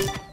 you